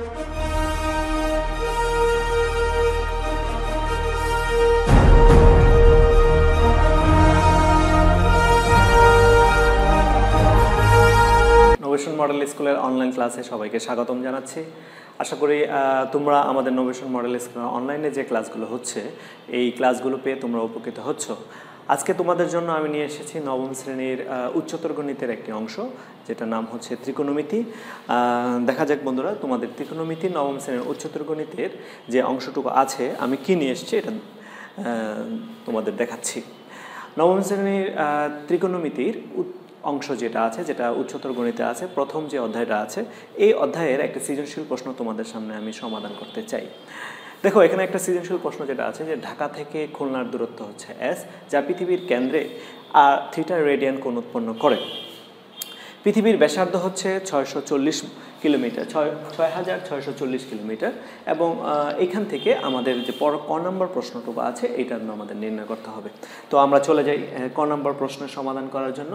নবেশন model স্কুলের online ক্লাসে সবাইকে স্বাগতম জানাচ্ছি। আশা করি তোমরা আমাদের নবেশন মডেল স্কুলের অনলাইনে যে ক্লাসগুলো হচ্ছে, এই ক্লাসগুলো পেয়ে তোমরা উপকৃত হচ্ছ। আজকে তোমাদের জন্য আমি নিয়ে এসেছি নবম শ্রেণির উচ্চতর গণিতের একটি অংশ যেটা নাম হচ্ছে ত্রিকোণমিতি। দেখা যাক বন্ধুরা, তোমাদের ত্রিকোণমিতি, নবম শ্রেণির উচ্চতর গণিতের যে অংশটুকু আছে, আমি কি নিয়ে এসেছি এটা তোমাদের দেখাচ্ছি। নবম শ্রেণির ত্রিকোণমিতির অংশ যেটা আছে, যেটা উচ্চতর গণিতে আছে, প্রথম যে অধ্যায়টা আছে, এই অধ্যায়ের একটা সৃজনশীল প্রশ্ন তোমাদের সামনে আমি সমাধান করতে চাই। দেখো, এখানে একটা সৃজনশীল প্রশ্ন যেটা আছে যে ঢাকা থেকে খুলনার দূরত্ব হচ্ছে এস যা পৃথিবীর কেন্দ্রে আর থিটা রেডিয়ান কোণ উৎপন্ন করে। পৃথিবীর ব্যাসার্ধ হচ্ছে ছয়শো চল্লিশ কিলোমিটার, ছয় ছয় হাজার ছয়শো চল্লিশ কিলোমিটার এবং এখান থেকে আমাদের যে পর, ক নম্বর প্রশ্নটুকু আছে এইটার আমাদের নির্ণয় করতে হবে। তো আমরা চলে যাই ক নম্বর প্রশ্নের সমাধান করার জন্য।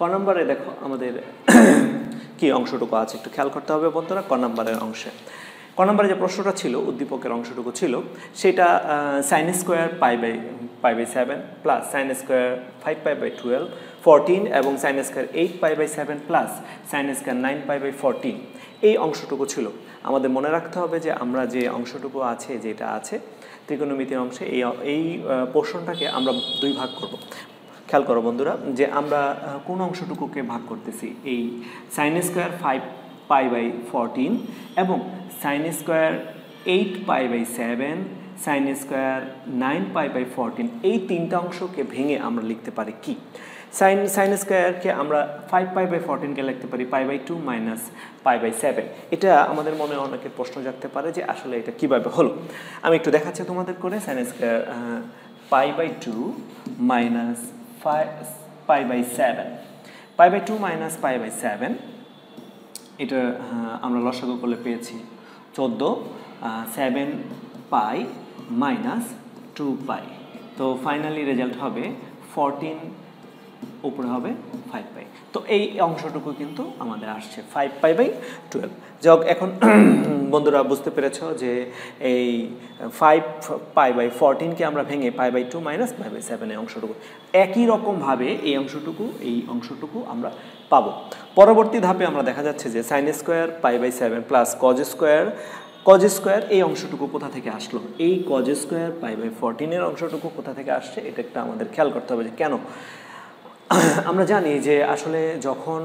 ক নম্বরে দেখো, আমাদের কি অংশটুকু আছে একটু খেয়াল করতে হবে বন্ধুরা, ক নম্বরের অংশে। নম্বরে যে প্রশ্নটা ছিল, উদ্দীপকের অংশটুকু ছিল, সেটা sine square pi by pi by seven plus sine square five pi by twelve fourteen এবং sine square eight pi by seven plus sine square nine pi by fourteen এই অংশটুকু ছিল। আমাদের মনে রাখতে হবে যে আমরা যে অংশটুকু আছে, যেটা আছে, ত্রিকোণমিতির অংশে, এই এই পোর্শনটাকে আমরা দুই ভাগ করব। খেয়াল করো বন্ধুরা, যে আমরা কোন অংশটুকুকে ভাগ করতেছি, এই sine square five pi by fourteen এবং sine square eight pi by seven sine square nine pi by fourteen এই তিনটা অংশকে ভেঙে আমরা লিখতে পারি কি সাইন সাইন স্কোয়ারকে আমরা ফাইভ পাই বাই ফোরটিনকে লিখতে পারি pi by two minus pi by seven এটা আমাদের মনে অনেকের প্রশ্ন জাগতে পারে যে আসলে এটা কীভাবে হলো আমি একটু দেখাচ্ছি তোমাদের করে sine square pi by two minus pi by seven pi by two minus pi by seven এটা আমরা লসাগু করলে পেয়েছি চোদ্দ seven pi minus two pi তো ফাইনালি রেজাল্ট হবে ফরটিন উপরে হবে ফাইভ পাই তো এই অংশটুকু কিন্তু আমাদের আসছে ফাইভ পাই বাই টুয়েলভ যাক এখন বন্ধুরা বুঝতে পেরেছ যে এই ফাইভ পাই বাই ফোরটিনকে আমরা ভেঙে pi by two minus pi by seven অংশটুকু। একই রকমভাবে এই অংশটুকু এই অংশটুকু আমরা পাবো। পরবর্তী ধাপে আমরা দেখা যাচ্ছে যে sine square pi by seven plus cos square cos square এই অংশটুকু কোথা থেকে আসলো? এই কজ স্কোয়ার পাই বাই ফোরটিনের অংশটুকু কোথা থেকে আসছে? এটা একটা আমাদের খেয়াল করতে হবে যে কেন? আমরা জানি যে আসলে যখন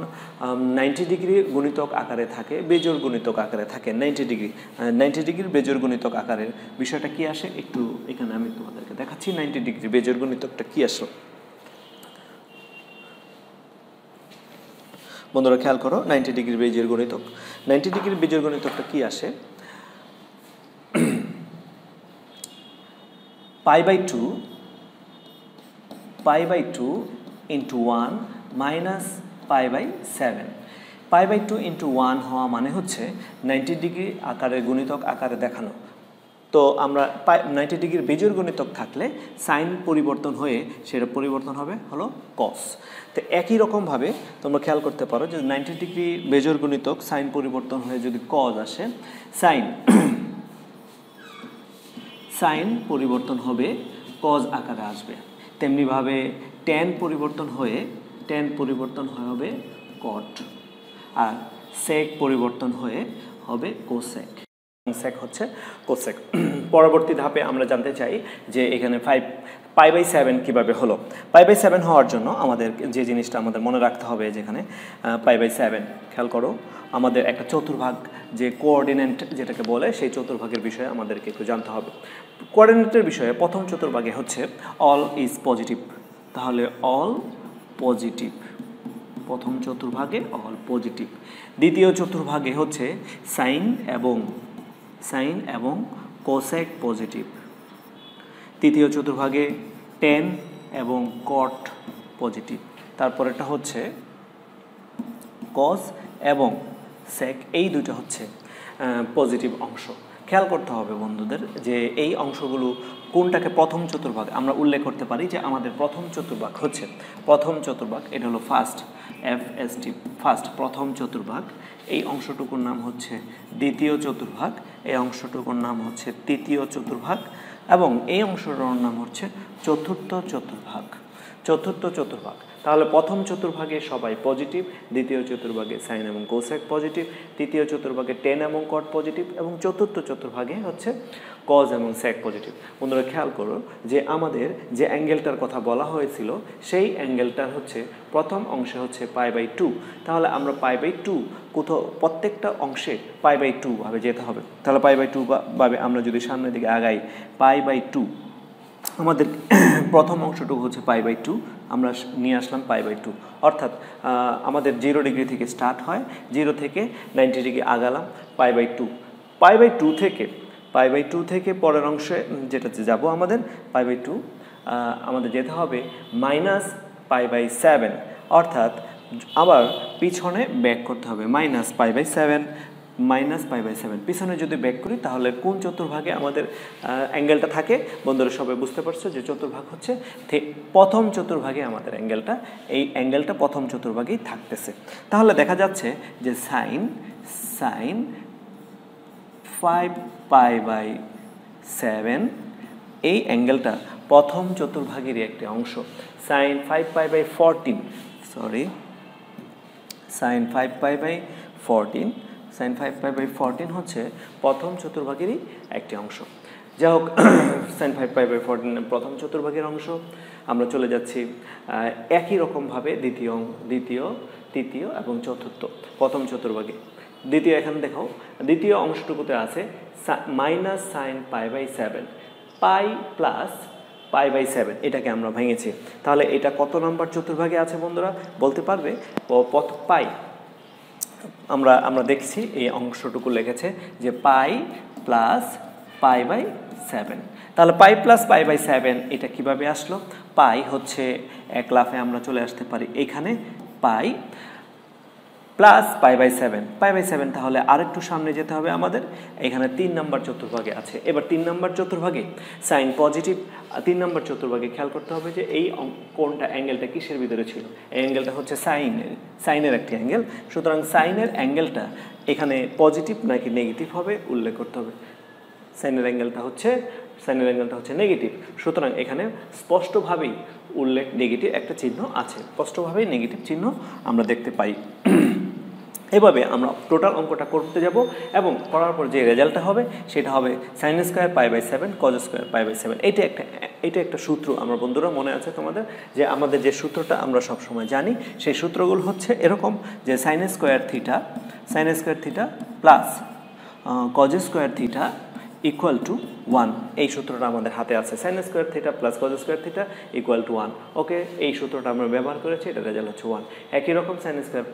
নাইনটি ডিগ্রি গুণিতক আকারে থাকে বেজোর গুণিতক আকারে থাকে নাইনটি ডিগ্রি নাইনটি ডিগ্রির বেজোর গুণিতক আকারের বিষয়টা কি আসে? একটু এখানে আমি তোমাদেরকে দেখাচ্ছি নাইনটি ডিগ্রি বেজোর গুণিতকটা কি আসলো? বন্ধুরা, খেয়াল করো নাইনটি ডিগ্রি বেজের গণিতক। নাইনটি ডিগ্রি বেজের গণিতকটা কি আসে? Pi by two pi by two into one minus pi by seven pi by two into one হওয়া মানে হচ্ছে নাইনটি ডিগ্রি আকারের গুণিতক আকারে দেখানো। তো আমরা পাই নাইনটি ডিগ্রির বেজোর গণিতক থাকলে সাইন পরিবর্তন হয়ে সেটা পরিবর্তন হবে হলো কস তো একই রকমভাবে তোমরা খেয়াল করতে পারো যে নাইনটি ডিগ্রি বেজোর গণিতক সাইন পরিবর্তন হয়ে যদি কজ আসে সাইন সাইন পরিবর্তন হবে কজ আকারে আসবে। তেমনিভাবে ট্যান পরিবর্তন হয়ে ট্যান পরিবর্তন হয়ে হবে কট আর সেক পরিবর্তন হয়ে হবে কোসেক সেক হচ্ছে কোসেক পরবর্তী ধাপে আমরা জানতে চাই যে এখানে ফাইভ পাই বাই সেভেন কীভাবে হলো? পাই বাই সেভেন হওয়ার জন্য আমাদের যে জিনিসটা আমাদের মনে রাখতে হবে যেখানে পাই বাই সেভেন খেয়াল করো, আমাদের একটা চতুর্ভাগ যে কোঅর্ডিনেট যেটাকে বলে, সেই চতুর্ভাগের বিষয়ে আমাদেরকে একটু জানতে হবে। কোঅর্ডিনেটের বিষয়ে প্রথম চতুর্ভাগে হচ্ছে অল ইজ পজিটিভ তাহলে অল পজিটিভ প্রথম চতুর্ভাগে অল পজিটিভ দ্বিতীয় চতুর্ভাগে হচ্ছে সাইন এবং সাইন এবং কোসেক পজিটিভ তৃতীয় চতুর্ভাগে টেন এবং কট পজিটিভ তারপরেটা হচ্ছে কস এবং সেক এই দুইটা হচ্ছে পজিটিভ অংশ। খেয়াল করতে হবে বন্ধুদের যে এই অংশগুলো কোনটাকে প্রথম চতুর্ভাগ, আমরা উল্লেখ করতে পারি যে আমাদের প্রথম চতুর্ভাগ হচ্ছে, প্রথম চতুর্ভাগ, এটা হলো first F S T first প্রথম চতুর্ভাগ। এই অংশটুকুর নাম হচ্ছে দ্বিতীয় চতুর্ভাগ, এই অংশটুকুর নাম হচ্ছে তৃতীয় চতুর্ভাগ। এবং এই অংশটার নাম হচ্ছে চতুর্থ চতুর্ভাগ। চতুর্থ চতুর্ভাগ। তাহলে প্রথম চতুর্ভাগে সবাই পজিটিভ দ্বিতীয় চতুর্ভাগে সাইন এবং কোসেক পজিটিভ তৃতীয় চতুর্ভাগে টেন এবং কট পজিটিভ এবং চতুর্থ চতুর্ভাগে হচ্ছে কজ এবং স্যাক পজিটিভ বন্ধুরা, খেয়াল করো যে আমাদের যে অ্যাঙ্গেলটার কথা বলা হয়েছিল, সেই অ্যাঙ্গেলটার হচ্ছে প্রথম অংশে হচ্ছে পাই বাই টু তাহলে আমরা পাই বাই টু কোথাও প্রত্যেকটা অংশে পাই বাই টু ভাবে যেতে হবে। তাহলে পাই বাই টু ভাবে আমরা যদি সামনের দিকে আগাই পাই বাই টু আমাদের প্রথম অংশটুকু হচ্ছে পাই বাই টু। আমরা নিয়ে আসলাম পাই বাই টু। অর্থাৎ আমাদের জিরো ডিগ্রি থেকে স্টার্ট হয়, জিরো থেকে ninety degree আগালাম, pi by two. Pi by two থেকে, পাই বাই টু থেকে পরের অংশে যেটাতে যাব আমাদের, পাই বাই টু আমাদের যেতে হবে মাইনাস পাই বাই সেভেন। অর্থাৎ, আবার পিছনে ব্যাক করতে হবে, minus pi by seven. Minus pi by seven পিছনে যদি ব্যাক করি, তাহলে কোন চতুর্ভাগে আমাদের অ্যাঙ্গেলটা থাকে? বন্ধুরা সবাই বুঝতে পারছ যে চতুর্ভাগ হচ্ছে প্রথম চতুর্ভাগে আমাদের অ্যাঙ্গেলটা এই অ্যাঙ্গেলটা প্রথম চতুর্ভাগেই থাকতেছে। তাহলে দেখা যাচ্ছে যে sine sine five pi by seven এই অ্যাঙ্গেলটা প্রথম চতুর্ভাগেরই একটি অংশ। Sine five pi by fourteen sorry sine five pi by fourteen sine five pi by fourteen হচ্ছে প্রথম চতুর্ভাগেরই একটি অংশ। যাই হোক sine five pi by fourteen প্রথম চতুর্ভাগের অংশ। আমরা চলে যাচ্ছি একই রকমভাবে দ্বিতীয় দ্বিতীয়, তৃতীয় এবং চতুর্থ, প্রথম চতুর্ভাগে। দ্বিতীয় এখানে দেখাও, দ্বিতীয় অংশটুকুতে আছে minus sine pi by seven pi plus pi by seven এটাকে আমরা ভেঙেছি। তাহলে এটা কত নম্বর চতুর্ভাগে আছে বন্ধুরা? বলতে পারবে? পথ পাই আমরা আমরা দেখছি এই অংশটুকু লেগেছে যে pi plus pi by seven. তাহলে pi plus pi by seven এটা কীভাবে আসলো? পাই হচ্ছে এক লাফে আমরা চলে আসতে পারি এখানে, pi plus pi by seven. Pi by seven তাহলে আরেকটু সামনে যেতে হবে আমাদের। এখানে তিন নম্বর চতুর্ভাগে আছে। এবার তিন নম্বর চতুর্ভাগে সাইন পজিটিভ তিন নম্বর চতুর্ভাগে খেয়াল করতে হবে যে এই কোনটা অ্যাঙ্গেলটা কিসের ভিতরে ছিল? এই অ্যাঙ্গেলটা হচ্ছে সাইনের সাইনের একটি অ্যাঙ্গেল। সুতরাং সাইনের অ্যাঙ্গেলটা এখানে পজিটিভ নাকি নেগেটিভ হবে উল্লেখ করতে হবে। সাইনের অ্যাঙ্গেলটা হচ্ছে, সাইনের অ্যাঙ্গেলটা হচ্ছে নেগেটিভ। সুতরাং এখানে স্পষ্টভাবেই উল্লেখ, নেগেটিভ একটা চিহ্ন আছে। স্পষ্টভাবেই নেগেটিভ চিহ্ন আমরা দেখতে পাই। এভাবে আমরা টোটাল অঙ্কটা করতে যাব এবং করার পর যে রেজাল্টটা হবে সেটা হবে sine square pi by seven cos square pi by seven এটা একটা এটা একটা সূত্র আমার বন্ধুরা মনে আছে তোমাদের যে আমাদের যে সূত্রটা আমরা সবসময় জানি সেই সূত্রগুলো হচ্ছে এরকম যে sine square theta sine square theta plus cos square theta equal to one এই সূত্রটা আমাদের হাতে আছে। Sine square theta plus cos square theta equal to one okay এই সূত্রটা আমরা ব্যবহার করেছি, এটা রেজাল্ট হচ্ছে ওয়ান একই রকম sine square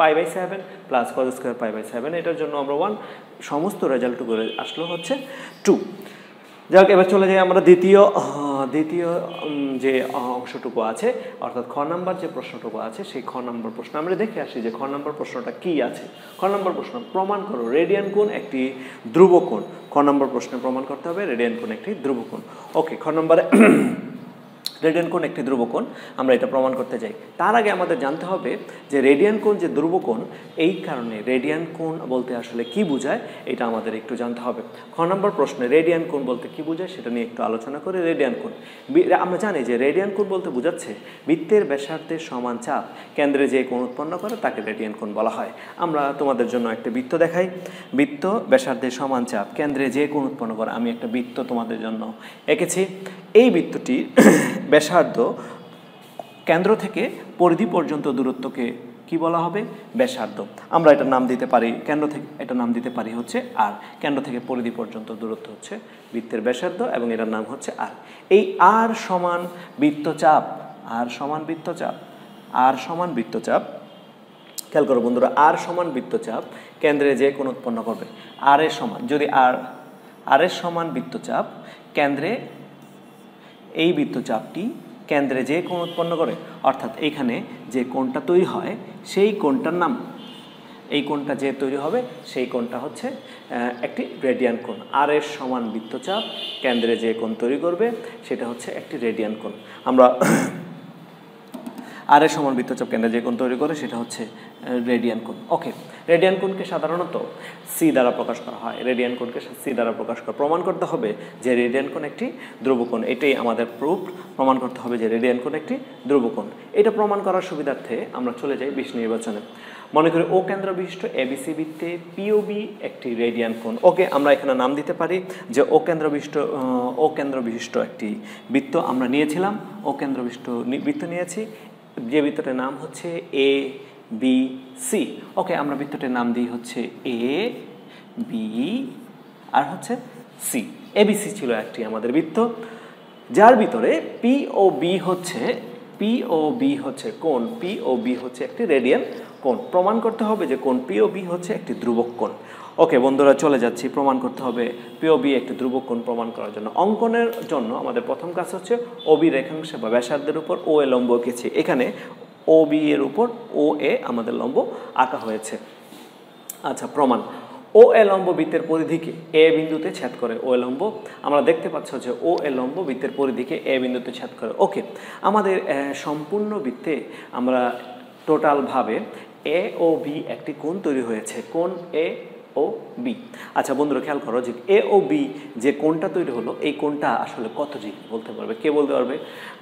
pi by seven plus cos square pi by seven এটার জন্য আমরা ওয়ান সমস্ত রেজাল্ট করে আসলো হচ্ছে টু যাই হোক এবার চলে যাই আমরা দ্বিতীয় দ্বিতীয় যে অংশটুকু আছে, অর্থাৎ খ নাম্বার যে প্রশ্নটুকু আছে, সেই খ নাম্বার প্রশ্ন। আমরা দেখে আসি যে খ নাম্বার প্রশ্নটা কি আছে। খ নাম্বার প্রশ্ন, প্রমাণ করো রেডিয়ান কোণ একটি ধ্রুব কোণ। খ নাম্বার প্রশ্নে প্রমাণ করতে হবে রেডিয়ান কোণ একটি ধ্রুব কোণ। ওকে খ নম্বরে রেডিয়ান কোণ একটি ধ্রুবকোণ, আমরা এটা প্রমাণ করতে যাই তার আগে আমাদের জানতে হবে যে রেডিয়ান কোণ যে ধ্রুবকোণ, এই কারণে রেডিয়ান কোণ বলতে আসলে কি বোঝায়, এটা আমাদের একটু জানতে হবে। খ নম্বর প্রশ্নে রেডিয়ান কোণ বলতে কি বোঝায়, সেটা নিয়ে একটু আলোচনা করে রেডিয়ান কোণ আমরা জানি যে রেডিয়ান কোণ বলতে বোঝাচ্ছে বৃত্তের ব্যাসার্ধের সমান চাপ, কেন্দ্রে যে কোণ উৎপন্ন করে তাকে রেডিয়ান কোণ বলা হয়। আমরা তোমাদের জন্য একটা বৃত্ত দেখাই। বৃত্ত ব্যাসার্ধের সমান চাপ, কেন্দ্রে যে কোণ উৎপন্ন করে, আমি একটা বৃত্ত তোমাদের জন্য এঁকেছি। এই বৃত্তটি ব্যাসার্ধ কেন্দ্র থেকে পরিধি পর্যন্ত দূরত্বকে কি বলা হবে? ব্যাসার্ধ। আমরা এটার নাম দিতে পারি কেন্দ্র থেকে এটা নাম দিতে পারি হচ্ছে আর। কেন্দ্র থেকে পরিধি পর্যন্ত দূরত্ব হচ্ছে বৃত্তের ব্যাসার্ধ এবং এটার নাম হচ্ছে আর। এই আর সমান বৃত্তচাপ, আর সমান বৃত্তচাপ, আর সমান বৃত্তচাপ, খেয়াল করো বন্ধুরা, আর সমান বৃত্তচাপ কেন্দ্রে যে কোন উৎপন্ন করবে, আর এর সমান, যদি আর আর এর সমান বৃত্তচাপ কেন্দ্রে এই বৃত্তচাপটি কেন্দ্রে যে কোণ উৎপন্ন করে, অর্থাৎ এইখানে যে কোণটা তৈরি হয়, সেই কোণটার নাম। এই কোণটা যে তৈরি হবে, সেই কোণটা হচ্ছে একটি রেডিয়ান কোণ। আর এর সমান বৃত্তচাপ কেন্দ্রে যে কোণ তৈরি করবে, সেটা হচ্ছে একটি রেডিয়ান কোণ। আমরা আর এর সমান বৃত্তচাপ কেন্দ্রে যে কোণ তৈরি করে সেটা হচ্ছে রেডিয়ান কোণ। ওকে রেডিয়ান কোণকে সাধারণত সি দ্বারা প্রকাশ করা হয়। রেডিয়ান কোণকে সি দ্বারা প্রকাশ করা প্রমাণ করতে হবে যে রেডিয়ান কোণ একটি ধ্রুবকোণ। এটাই আমাদের প্রুফ প্রমাণ করতে হবে যে রেডিয়ান কোণ একটি ধ্রুবকোণ। এটা প্রমাণ করার সুবিধার্থে আমরা চলে যাই বিশ নির্বাচনে। মনে করি ও কেন্দ্র বিশিষ্ট এবিসি বৃত্তে পিওবি একটি রেডিয়ান কোণ। ওকে আমরা এখানে নাম দিতে পারি যে ও কেন্দ্র বিশিষ্ট ও কেন্দ্র বিশিষ্ট একটি বৃত্ত আমরা নিয়েছিলাম। ও কেন্দ্র বিশিষ্ট বৃত্ত নিয়েছি। যে বৃত্তটির নাম হচ্ছে এ বি সি ওকে আমরা বৃত্তটির নাম দিই হচ্ছে এ বি আর হচ্ছে সি এবিসি ছিল একটি আমাদের বৃত্ত, যার ভিতরে পি ও বি হচ্ছে পি ও বি হচ্ছে কোন পি ও বি হচ্ছে একটি রেডিয়ান কোণ। প্রমাণ করতে হবে যে কোন পি ও বি হচ্ছে একটি ধ্রুবক কোণ। ওকে বন্ধুরা, চলে যাচ্ছি। প্রমাণ করতে হবে। পি ও বি একটি ধ্রুবক কোণ প্রমাণ করার জন্য। অঙ্কনের জন্য আমাদের প্রথম কাজ হচ্ছে ও বি রেখাংশে বা ব্যাসার্ধের উপর ও এ লম্ব এঁকেছি। এখানে ও বি এর উপর ও এ আমাদের লম্ব আঁকা হয়েছে। আচ্ছা প্রমাণ। ও এ লম্ব বৃত্তের পরিধিকে এ বিন্দুতে ছেদ করে ও লম্ব। আমরা দেখতে পাচ্ছ যে ও এ লম্ব বৃত্তের পরিধিকে এ বিন্দুতে ছেদ করে। ওকে আমাদের সম্পূর্ণ বৃত্তে আমরা টোটালভাবে এ ও বি একটি কোণ তৈরি হয়েছে। কোণ এ ও বি। আচ্ছা বন্ধুরা, খেয়াল করো যে এ ও বি যে কোনটা তৈরি হলো, এই কোনটা আসলে কত ডিগ্রি বলতে পারবে? কে বলতে পারবে?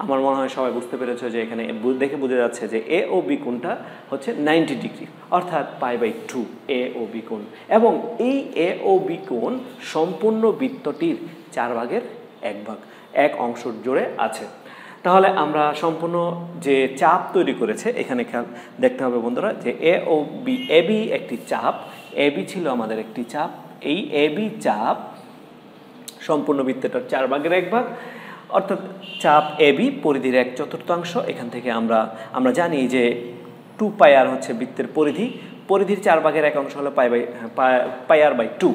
আমার মনে হয় সবাই বুঝতে পেরেছে যে এখানে দেখে বোঝা যাচ্ছে যে এ ও বি কোনটা হচ্ছে নাইনটি ডিগ্রি, অর্থাৎ pi by two A O B কোণ। এবং এই এ ও বি কোণ সম্পূর্ণ বৃত্তটির চার ভাগের এক ভাগ, এক অংশ জুড়ে আছে। তাহলে আমরা সম্পূর্ণ যে চাপ তৈরি করেছে, এখানে খেয়াল দেখতে হবে বন্ধুরা যে এ ও বি, এ বি একটি চাপ এ বি ছিল আমাদের একটি চাপ। এই এ বি চাপ সম্পূর্ণ বৃত্তটার চার ভাগের এক ভাগ, অর্থাৎ চাপ এ বি পরিধির এক চতুর্থাংশ এখান থেকে আমরা আমরা জানি যে টু পায়ার হচ্ছে বৃত্তের পরিধি। পরিধির চার ভাগের এক অংশ হলো pi by pi r by two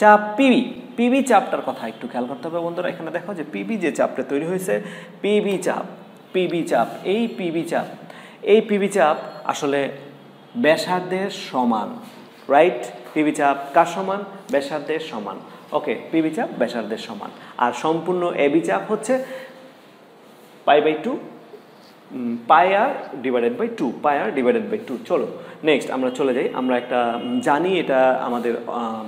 চাপ পিবি পিবি চাপটার কথা একটু খেয়াল করতে হবে বন্ধুরা। এখানে দেখো যে পিবি যে চাপটা তৈরি হয়েছে পিবি চাপ পিবি চাপ, এই পিবি চাপ, এই পিবি চাপ আসলে ব্যাসার্ধের সমান। রাইট পিবি চাপ কার সমান? ব্যাসার্ধের সমান। ওকে পিবি চাপ ব্যাসার্ধের সমান। আর সম্পূর্ণ এবি চাপ হচ্ছে pi by two pi r divided by two pi r divided by two চলো নেক্সট আমরা চলে যাই। আমরা একটা জানি এটা আমাদের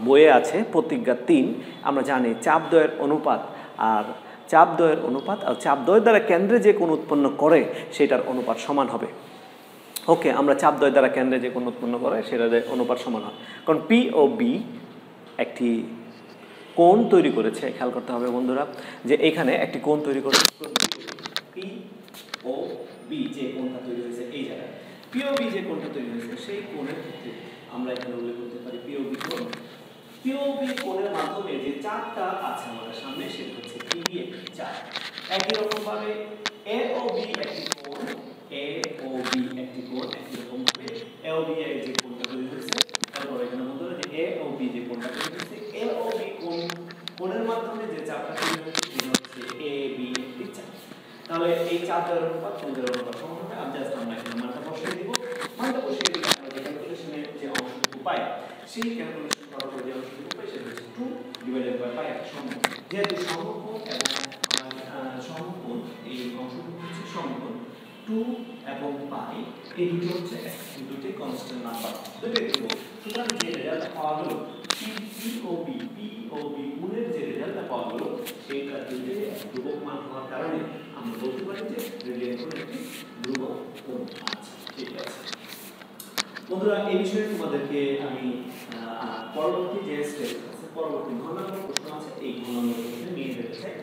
বইয়ে আছে, প্রতিজ্ঞা তিন। আমরা জানি চাপদ্বয়ের অনুপাত আর চাপদ্বয়ের অনুপাত, আর চাপদ্বয়ের দ্বারা কেন্দ্রে যে কোন উৎপন্ন করে, সেটার অনুপাত সমান হবে। ওকে, আমরা চাপদ্বয় দ্বারা কেন্দ্রে যে কোন উৎপন্ন করে সেটা অনুপাত সমান হয়। কারণ পি ও বি একটি কোণ তৈরি করেছে, খেয়াল করতে হবে বন্ধুরা, যে এখানে একটি কোণ তৈরি করে পি ও বি যে কোণটা তৈরি হয়েছে এই জায়গায়। পি ও বি যে কোণটা তৈরি হয়েছে সেই কোণের ক্ষেত্রে আমরা এখানে উল্লেখ করতে পারি পি ও বি কোণ। পি ও বি কোণের মাধ্যমে যে চাপটা আছে আমাদের সামনে সেটা হচ্ছে পি বি একটি চাপ। একই রকম ভাবে এ ও বি একটি এ ও বি একটি কোণ একই রকম ভাবে এ ও বি এর যে কোণটা তৈরি হয়েছে, তারপর এখানে হবে যে যে কোণটা তৈরি হয়েছে কোণ, কোণের মাধ্যমে যে চাপটা তৈরি সেটা হচ্ছে এ বি একটি চাপ। তাহলে এই চাপ অনুপাত অনুপাত সমান হবে জাস্ট আমরা এখানে মানটা বসিয়ে দিব। মানটা বসিয়ে দিলে আমরা যে ক্যালকুলেশনে যে অংশটুকু পাই, সেই ক্যালকুলেশন করার পর যে অংশটুকু পাই সেটা হচ্ছে টু ডিভাইডেড বাই পাই একটা সমকোণ যেহেতু সমকোণ এবং আহ, সমকোণ এই অংশটুকু হচ্ছে সমকোণ টু এবং পাই এই দুটো হচ্ছে দুটি কনস্ট্যান্ট নাম্বার দুটো দেব সুতরাং যে রেজাল্ট পাওয়া গেল P P O B P O B গুণের যে রেজাল্টটা পাওয়া গেল সেইটা দুটো ধ্রুবক মান হওয়ার কারণে আমরা বলতে পারি যে রেডিয়ান একটি ধ্রুবক কোণ আচ্ছা ঠিক আছে বন্ধুরা, এই বিষয়ে তোমাদেরকে আমি পরবর্তী যে স্টেপ আছে, পরবর্তী ঘন প্রশ্ন আছে, এই ঘন নম্বর নিয়ে যেতে চাই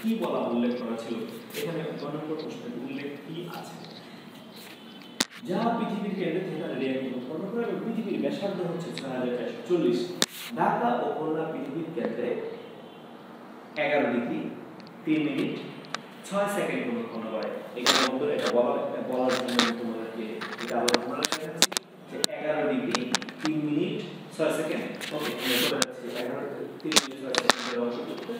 কি বলা উল্লেখ করা ছিল এখানে উল্লেখ কি আছে যা পৃথিবীর কেন্দ্র থেকে এবং পৃথিবীর ব্যাসার্ধ হচ্ছে ছয় হাজার চল্লিশ ঢাকা ও খুলনা পৃথিবীর কেন্দ্রে এগারো ডিগ্রি তিন মিনিট ছয় সেকেন্ড অনুক্ষণ করে এখানে বন্ধুরা এটা বলার বলার জন্য তোমাদেরকে এটা আবার মনে রাখাচ্ছি যে এগারো ডিগ্রি তিন মিনিট ছয় সেকেন্ড ওকে চলে যাচ্ছি তিন মিনিট ছয় সেকেন্ডের অংশ করতে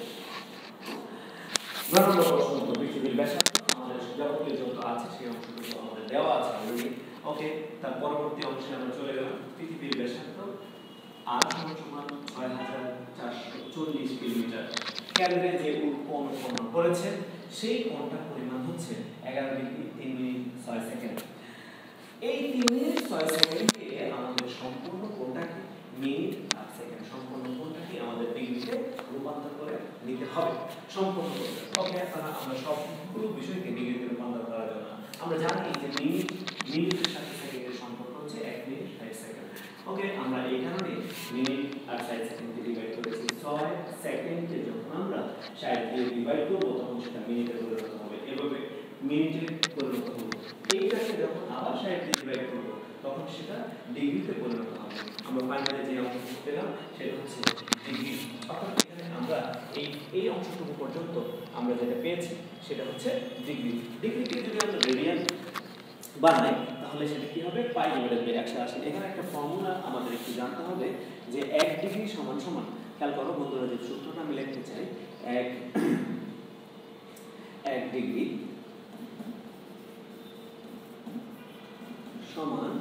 ধরনের প্রশ্ন পৃথিবীর ব্যাসার্ধ আমাদের যাবতীয় যত আছে সেই অংশগুলো অংশে আমরা চলে গেলাম পৃথিবীর ব্যাসার্ধ আর সমান ছয় হাজার চারশো চল্লিশ কিলোমিটার। কেন্দ্রে যে সমান করেছে, সেই কোণটার পরিমাণ হচ্ছে এগারো ডিগ্রি, তিন মিনিট, ছয় সেকেন্ড। এই তিন মিনিট, ছয় সেকেন্ডকে আমাদের সম্পূর্ণ কোণটাকে মিনিট আর সেকেন্ড সম্পূর্ণ কোণটাকে আমাদের ডিগ্রিতে রূপান্তর করে নিতে হবে। সম্পূর্ণ ওকে তাহলে আমরা সবগুলো বিষয়কে ডিগ্রিতে রূপান্তর করার জন্য। আমরা জানি যে মিনিট মিনিটের সাথে সেকেন্ডের সম্পর্ক হচ্ছে এক মিনিট ফাইভ সেকেন্ড ওকে আমরা এই কারণে মিনিট আর ষাট সেকেন্ডকে ডিভাইড করেছি। ছয় সেকেন্ডকে যখন আমরা ষাট দিয়ে ডিভাইড করব, তখন সেটা মিনিটে পরিণত হবে। এভাবে মিনিটে পরিণত হবে। এইটাকে যখন আবার ষাট দিয়ে ডিভাইড করব, তখন সেটা ডিগ্রিতে পরিণত হবে। আমরা ফাইনালে যে অংশটুকু পেলাম সেটা হচ্ছে আমরা এই এই অংশটুকু পর্যন্ত আমরা যেটা পেয়েছি, সেটা হচ্ছে ডিগ্রি ডিগ্রিকে যদি আমরা রেডিয়ান বানাই, তাহলে সেটা হবে? পাই একশো আশি। এখানে একটা ফর্মুলা আমাদের একটু জানতে হবে যে এক ডিগ্রি সমান সমান, খেয়াল করো বন্ধুরা, যে সূত্রটা আমি লিখতে চাই, এক এক ডিগ্রি সমান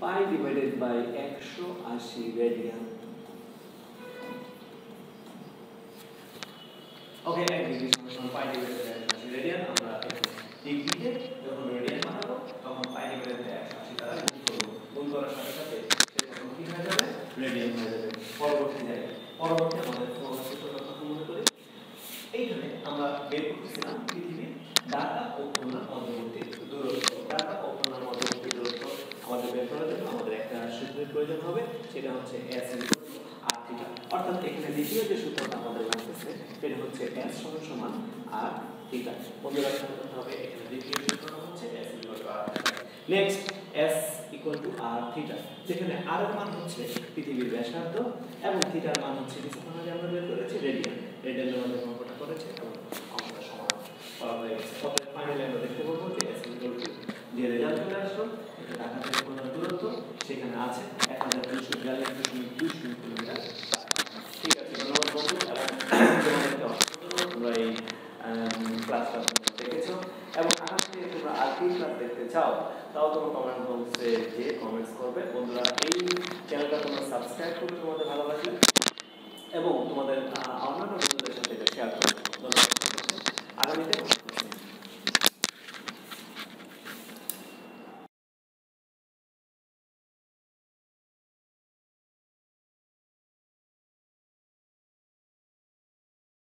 পাই ডিভাইডেড বাই একশো আশি রেডিয়ান ওকে এক ডিগ্রি সমান সমান পাই ডিভাইডেড বাই একশো আশি রেডিয়ান আমরা ডিগ্রিতে যখন রেডিয়ান বানাবো তখন পাই ডিভাইডেড বাই একশো আশি দ্বারা গুণ করব গুণ করার সাথে সাথে সে তখন কি হয়ে যাবে রেডিয়ান হয়ে যাবে পরবর্তী জায়গায় পরবর্তী আমাদের সূত্রটা কথা মনে করি এইখানে আমরা বের করতেছিলাম পৃথিবীর ডাটা ও খুলনার মধ্যবর্তী দূরত্ব ডাটা ও খুলনার মধ্যবর্তী দূরত্ব আমাদের বের করার জন্য আমাদের একটা সূত্রের প্রয়োজন হবে, সেটা হচ্ছে এস আর থিটা অর্থাৎ এখানে দ্বিতীয় যে সূত্রটা আমাদের লাগতেছে, সেটা হচ্ছে এস সমান সমান আর থিটা বন্ধুরা করতে হবে, এখানে দ্বিতীয় সূত্রটা হচ্ছে s equal next s equal to r theta যেখানে আর এর মান হচ্ছে পৃথিবীর ব্যাসার্ধ এবং থিটার মান হচ্ছে কিছুক্ষণ আমরা বের করেছি রেডিয়ান করেছে এবং হয়ে ফাইনালি আমরা দেখতে পাবো যে এস ইকুয়াল টু যে রেজাল্ট চলে আসলো, এটা ঢাকা থেকে দূরত্ব সেখানে আছে। এক হাজার দুইশো বিয়াল্লিশ দশমিক দুই শূন্য